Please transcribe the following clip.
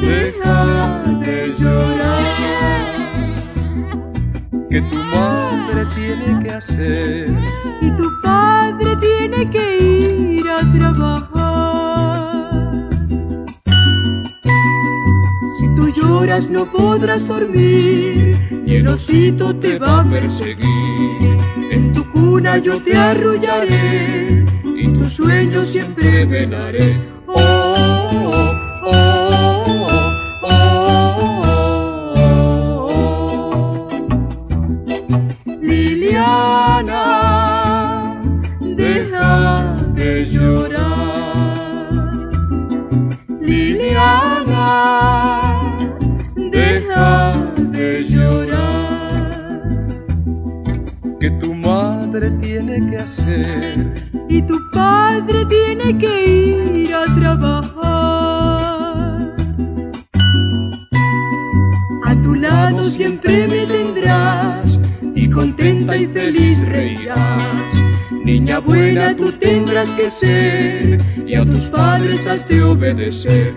deja de llorar, que tu madre tiene que hacer y tu padre tiene que ir a trabajar. Si tú lloras no podrás dormir y el osito te va a perseguir. En tu cuna yo te arrullaré y tus sueños siempre venaré. Que tu madre tiene que hacer y tu padre tiene que ir a trabajar. A tu lado siempre me tendrás y contenta y feliz reirás. Niña buena tú tendrás que ser y a tus padres has de obedecer.